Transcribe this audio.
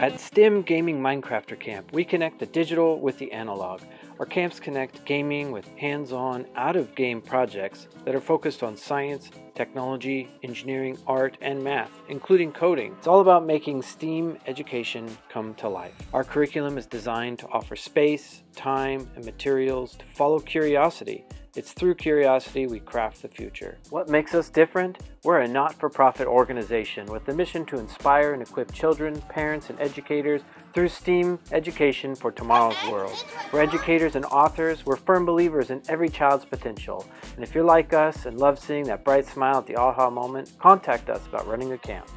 At STEM Gaming Minecrafter Camp, we connect the digital with the analog. Our camps connect gaming with hands-on, out-of-game projects that are focused on science, technology, engineering, art, and math, including coding. It's all about making STEAM education come to life. Our curriculum is designed to offer space, time, and materials to follow curiosity it's through curiosity we craft the future. What makes us different? We're a not-for-profit organization with the mission to inspire and equip children, parents, and educators through STEAM education for tomorrow's world. We're educators and authors. We're firm believers in every child's potential. And if you're like us and love seeing that bright smile at the aha moment, contact us about running a camp.